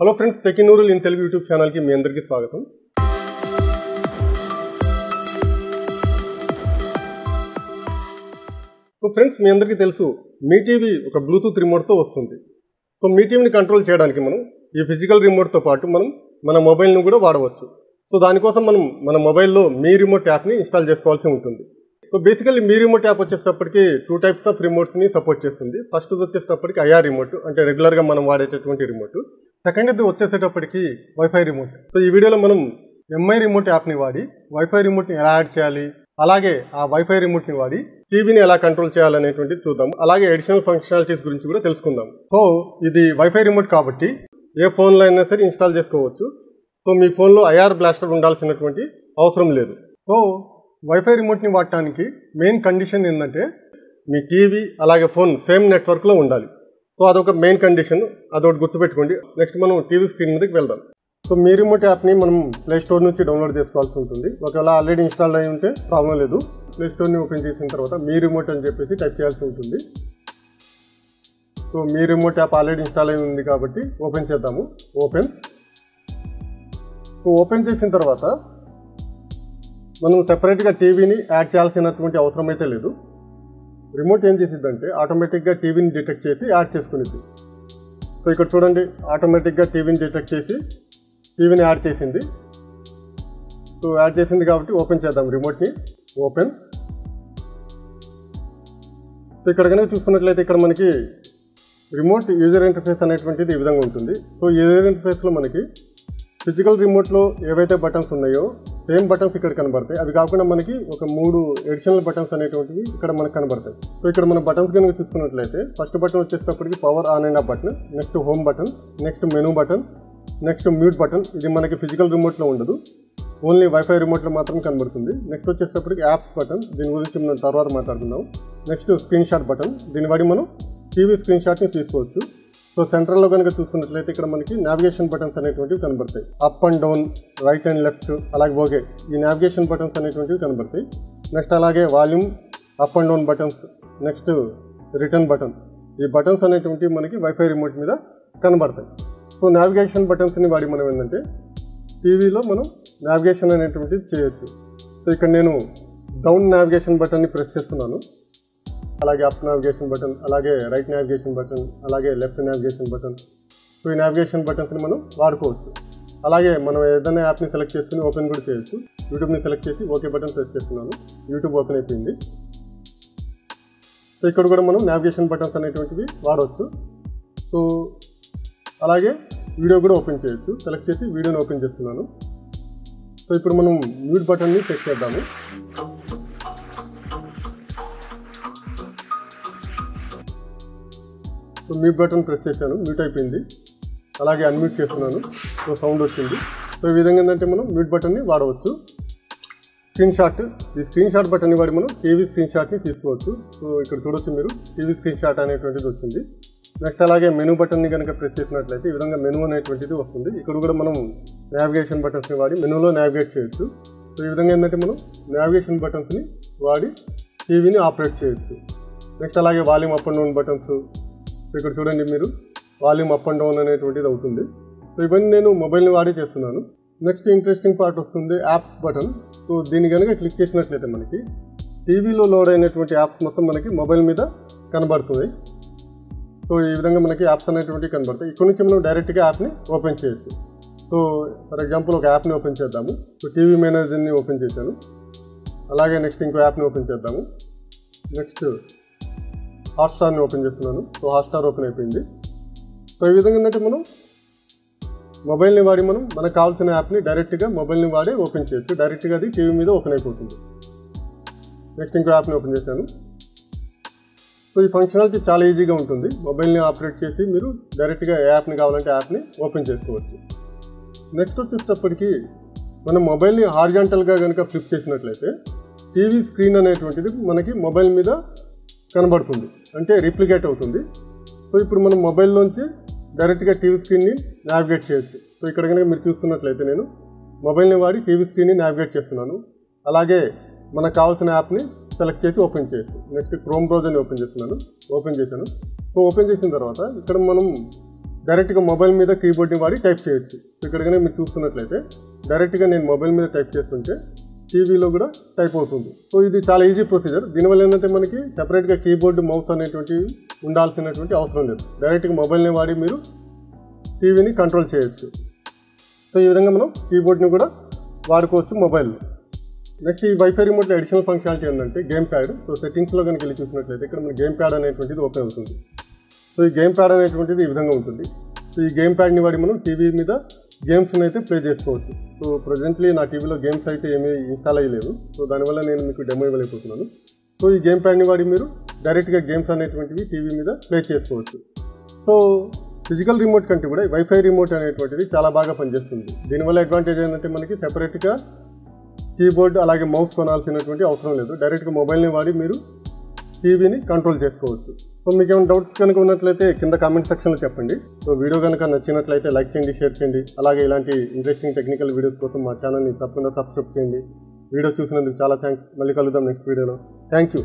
Hello friends టెకినూరుల్ in Telugu YouTube ఛానల్కి మీ అందరికీ స్వాగతం. సో ఫ్రెండ్స్ మీ అందరికీ తెలుసు మీ టీవీ ఒక బ్లూటూత్ రిమోట్తో వస్తుంది. సో మీ టీవీని కంట్రోల్ చేయడానికి మనం ఈ ఫిజికల్ రిమోట్తో పాటు మనం మన మొబైల్ను కూడా వాడవచ్చు. సో దానికోసం మనం మన మొబైల్లో మీ రిమోట్ యాప్ని ఇన్స్టాల్ చేసుకోవాల్సి ఉంటుంది. సో బేసికల్లీ మీ రిమోట్ యాప్ వచ్చేటప్పటికి టూ టైప్స్ ఆఫ్ రిమోట్స్ని సపోర్ట్ చేస్తుంది. ఫస్ట్ వచ్చేటప్పటికి ఐఆర్ రిమోట్ అంటే రెగ్యులర్గా మనం వాడేటటువంటి రిమోట్. సెకండ్ వచ్చేసేటప్పటికి వైఫై రిమోట్ సో ఈ వీడియోలో మనం ఎంఐ రిమోట్ యాప్ని వాడి వైఫై రిమోట్ని ఎలా యాడ్ చేయాలి అలాగే ఆ వైఫై రిమోట్ని వాడి టీవీని ఎలా కంట్రోల్ చేయాలనేటువంటిది చూద్దాం. అలాగే అడిషనల్ ఫంక్షనాలిటీస్ గురించి కూడా తెలుసుకుందాం. సో ఇది వైఫై రిమోట్ కాబట్టి ఏ ఫోన్లో అయినా సరే ఇన్స్టాల్ చేసుకోవచ్చు. సో మీ ఫోన్లో ఐఆర్ బ్లాస్టర్ ఉండాల్సినటువంటి అవసరం లేదు. సో వైఫై రిమోట్ని వాడటానికి మెయిన్ కండిషన్ ఏంటంటే మీ టీవీ అలాగే ఫోన్ సేమ్ నెట్వర్క్లో ఉండాలి. సో అదొక మెయిన్ కండిషన్ అదొకటి గుర్తుపెట్టుకోండి. నెక్స్ట్ మనం టీవీ స్క్రీన్ మీదకి వెళ్దాం. సో మీ రిమోట్ యాప్ని మనం ప్లే స్టోర్ నుంచి డౌన్లోడ్ చేసుకోవాల్సి ఉంటుంది. ఒకవేళ ఆల్రెడీ ఇన్స్టాల్ అయి ఉంటే ప్రాబ్లం లేదు. ప్లే స్టోర్ని ఓపెన్ చేసిన తర్వాత మీ రిమోట్ అని చెప్పేసి టైప్ చేయాల్సి ఉంటుంది. సో మీ రిమోట్ యాప్ ఆల్రెడీ ఇన్స్టాల్ అయి ఉంది కాబట్టి ఓపెన్ చేద్దాము. ఓపెన్ సో ఓపెన్ చేసిన తర్వాత మనం సెపరేట్గా టీవీని యాడ్ చేయాల్సినటువంటి అవసరం అయితే లేదు. రిమోట్ ఏం చేసిద్దంటే ఆటోమేటిక్గా టీవీని డిటెక్ట్ చేసి యాడ్ చేసుకునేది. సో ఇక్కడ చూడండి ఆటోమేటిక్గా టీవీని డిటెక్ట్ చేసి టీవీని యాడ్ చేసింది. సో యాడ్ చేసింది కాబట్టి ఓపెన్ చేద్దాం రిమోట్ని. ఓపెన్. సో ఇక్కడ కనుక చూసుకున్నట్లయితే ఇక్కడ మనకి రిమోట్ యూజర్ ఇంటర్ఫేస్ అనేటువంటిది ఈ విధంగా ఉంటుంది. సో యూజర్ ఇంటర్ఫేస్లో మనకి ఫిజికల్ రిమోట్లో ఏవైతే బటన్స్ ఉన్నాయో సేమ్ బటన్స్ ఇక్కడ కనబడతాయి. అవి కాకుండా మనకి ఒక మూడు ఎడిషనల్ బటన్స్ అనేటువంటివి ఇక్కడ మనకు కనబడతాయి. సో ఇక్కడ మన బటన్స్ కనుక చూసుకున్నట్లయితే ఫస్ట్ బటన్ వచ్చేటప్పటికి పవర్ ఆన్ అయిన button next home button next menu button next mute button ఇది మనకి ఫిజికల్ రిమోట్లో ఉండదు. ఓన్లీ వైఫై రిమోట్లో మాత్రం కనబడుతుంది. నెక్స్ట్ వచ్చేటప్పటికి యాప్స్ బటన్ దీని గురించి మనం తర్వాత మాట్లాడుకుందాం. నెక్స్ట్ స్క్రీన్ షాట్ బటన్ దీని బట్టి మనం టీవీ స్క్రీన్ షాట్ని తీసుకోవచ్చు. సో సెంట్రల్లో కనుక చూసుకున్నట్లయితే ఇక్కడ మనకి నావిగేషన్ బటన్స్ అనేటువంటివి కనబడతాయి. Up and down right and left అలాగే ఓకే ఈ నావిగేషన్ బటన్స్ అనేటువంటివి కనబడతాయి. నెక్స్ట్ అలాగే volume up and down buttons next return button ఈ బటన్స్ అనేటువంటివి మనకి వైఫై రిమోట్ మీద కనబడతాయి. సో నావిగేషన్ బటన్స్ని వాడి మనం ఏంటంటే టీవీలో మనం నావిగేషన్ అనేటువంటిది చేయొచ్చు. సో ఇక్కడ నేను డౌన్ నావిగేషన్ బటన్ని ప్రెస్ చేస్తున్నాను. అలాగే అప్ నావిగేషన్ బటన్ అలాగే రైట్ నావిగేషన్ బటన్ అలాగే లెఫ్ట్ నావిగేషన్ బటన్ సో ఈ నావిగేషన్ బటన్స్ని మనం వాడుకోవచ్చు. అలాగే మనం ఏదైనా యాప్ని సెలెక్ట్ చేసుకుని ఓపెన్ కూడా చేయొచ్చు. యూట్యూబ్ని సెలెక్ట్ చేసి ఓకే బటన్ ప్రెస్ చేస్తున్నాను. యూట్యూబ్ ఓపెన్ అయిపోయింది. సో ఇక్కడ కూడా మనం నావిగేషన్ బటన్స్ అనేటువంటివి వాడవచ్చు సో అలాగే వీడియో కూడా ఓపెన్ చేయొచ్చు. సెలెక్ట్ చేసి వీడియోని ఓపెన్ చేస్తున్నాను. సో ఇప్పుడు మనం మ్యూట్ బటన్ని చెక్ చేద్దాము. సో మ్యూట్ బటన్ ప్రెస్ చేశాను. మ్యూట్ అయిపోయింది. అలాగే అన్మ్యూట్ చేస్తున్నాను. సో సౌండ్ వచ్చింది. సో ఈ విధంగా ఏంటంటే మనం మ్యూట్ బటన్ని వాడవచ్చు. స్క్రీన్ షాట్ ఈ స్క్రీన్ షాట్ బటన్ని వాడి మనం టీవీ స్క్రీన్ షాట్ని తీసుకోవచ్చు. సో ఇక్కడ చూడొచ్చు మీరు. టీవీ స్క్రీన్ షాట్ అనేటువంటిది వచ్చింది. నెక్స్ట్ అలాగే మెనూ బటన్ని కనుక ప్రెస్ చేసినట్లయితే ఈ విధంగా మెనూ అనేటువంటిది వస్తుంది. ఇక్కడ కూడా మనం నావిగేషన్ బటన్స్ని వాడి మెనూలో నావిగేట్ చేయొచ్చు. సో ఈ విధంగా ఏంటంటే మనం నావిగేషన్ బటన్స్ని వాడి టీవీని ఆపరేట్ చేయొచ్చు. నెక్స్ట్ అలాగే volume up and down buttons so ఇక్కడ చూడండి మీరు వాల్యూమ్ అప్ అండ్ డౌన్ అనేటువంటిది అవుతుంది. సో ఇవన్నీ నేను మొబైల్ని వాడి చేస్తున్నాను. నెక్స్ట్ ఇంట్రెస్టింగ్ పార్ట్ వస్తుంది యాప్స్ బటన్ సో దీన్ని కనుక క్లిక్ చేసినట్లయితే మనకి టీవీలో లోడ్ అయినటువంటి యాప్స్ మొత్తం మనకి మొబైల్ మీద కనబడుతుంది. సో ఈ విధంగా మనకి యాప్స్ అనేటువంటివి కనబడతాయి. ఇక్కడ నుంచి మనం డైరెక్ట్గా యాప్ని ఓపెన్ చేయొచ్చు. సో ఫర్ ఎగ్జాంపుల్ ఒక యాప్ని ఓపెన్ చేద్దాము. సో టీవీ మేనేజర్ని ఓపెన్ చేశాను. అలాగే నెక్స్ట్ ఇంకో యాప్ని ఓపెన్ చేద్దాము. నెక్స్ట్ హాట్స్టార్ని ఓపెన్ చేస్తున్నాను. సో హాట్స్టార్ ఓపెన్ అయిపోయింది. సో ఈ విధంగా ఏంటంటే మనం మొబైల్ని వాడి మనం మనకు కావాల్సిన యాప్ని డైరెక్ట్గా మొబైల్ని వాడి ఓపెన్ చేయొచ్చు. డైరెక్ట్గా అది టీవీ మీద ఓపెన్ అయిపోతుంది. నెక్స్ట్ ఇంకో యాప్ని ఓపెన్ చేశాను. సో ఈ ఫంక్షనాలిటీ చాలా ఈజీగా ఉంటుంది. మొబైల్ని ఆపరేట్ చేసి మీరు డైరెక్ట్గా ఏ యాప్ని కావాలంటే యాప్ని ఓపెన్ చేసుకోవచ్చు. నెక్స్ట్ వచ్చేటప్పటికి మనం మొబైల్ని హార్జాంటల్గా కనుక ఫ్లిప్ చేసినట్లయితే టీవీ స్క్రీన్ అనేటువంటిది మనకి మొబైల్ మీద కనబడుతుంది. అంటే రిప్లికేట్ అవుతుంది. సో ఇప్పుడు మనం మొబైల్లోంచి డైరెక్ట్గా టీవీ స్క్రీన్ని నావిగేట్ చేయొచ్చు. సో ఇక్కడ కనుక మీరు చూస్తున్నట్లయితే నేను మొబైల్ని వాడి టీవీ స్క్రీన్ని నావిగేట్ చేస్తున్నాను. అలాగే మనకు కావాల్సిన యాప్ని సెలెక్ట్ చేసి ఓపెన్ చేయొచ్చు. నెక్స్ట్ క్రోమ్ బ్రౌజర్ని ఓపెన్ చేస్తున్నాను. ఓపెన్ చేశాను. సో ఓపెన్ చేసిన తర్వాత ఇక్కడ మనం డైరెక్ట్గా మొబైల్ మీద కీబోర్డ్ని వాడి టైప్ చేయొచ్చు. ఇక్కడ కనుక మీరు చూస్తున్నట్లయితే డైరెక్ట్గా నేను మొబైల్ మీద టైప్ చేస్తుంటే టీవీలో కూడా టైప్ అవుతుంది. సో ఇది చాలా ఈజీ ప్రొసీజర్ దీనివల్ల ఏంటంటే మనకి సెపరేట్గా కీబోర్డ్ మౌస్ అనేటువంటివి ఉండాల్సినటువంటి అవసరం లేదు. డైరెక్ట్గా మొబైల్ని వాడి మీరు టీవీని కంట్రోల్ చేయొచ్చు. సో ఈ విధంగా మనం కీబోర్డ్ని కూడా వాడుకోవచ్చు మొబైల్లో నెక్స్ట్ ఈ వైఫై రిమోట్లో అడిషనల్ ఫంక్షనాలిటీ ఏంటంటే గేమ్ ప్యాడ్ సో సెట్టింగ్స్లో కనుక వెళ్ళి చూసినట్లయితే ఇక్కడ మన గేమ్ ప్యాడ్ అనేటువంటిది ఓపెన్ అవుతుంది. సో ఈ గేమ్ ప్యాడ్ అనేటువంటిది ఈ విధంగా ఉంటుంది. సో ఈ గేమ్ ప్యాడ్ని వాడి మనం టీవీ మీద గేమ్స్ని అయితే ప్లే చేసుకోవచ్చు. సో ప్రజెంట్లీ నా టీవీలో గేమ్స్ అయితే ఏమీ ఇన్స్టాల్ అయ్యలేదు. సో దానివల్ల నేను మీకు డెమో ఇవ్వలేకపోతున్నాను. సో ఈ గేమ్ ప్యాడ్ని వాడి మీరు డైరెక్ట్గా గేమ్స్ అనేటువంటివి టీవీ మీద ప్లే చేసుకోవచ్చు. సో ఫిజికల్ రిమోట్ కంటే కూడా వైఫై రిమోట్ అనేటువంటిది చాలా బాగా పనిచేస్తుంది. దీనివల్ల అడ్వాంటేజ్ ఏంటంటే మనకి సెపరేట్గా కీబోర్డ్ అలాగే మౌస్ కొనాల్సినటువంటి అవసరం లేదు. డైరెక్ట్గా మొబైల్ని వాడి మీరు టీవీని కంట్రోల్ చేసుకోవచ్చు. సో మీకు ఏమైనా డౌట్స్ కనుక ఉన్నట్లయితే కింద కామెంట్ సెక్షన్లో చెప్పండి. సో వీడియో కనుక నచ్చినట్లయితే లైక్ చేయండి షేర్ చేయండి. అలాగే ఇలాంటి ఇంట్రెస్టింగ్ టెక్నికల్ వీడియోస్ కోసం మా ఛానల్ని తప్పకుండా సబ్స్క్రైబ్ చేయండి. వీడియో చూసినందుకు చాలా థ్యాంక్స్ మళ్ళీ కలుద్దాం నెక్స్ట్ వీడియోలో థ్యాంక్ యూ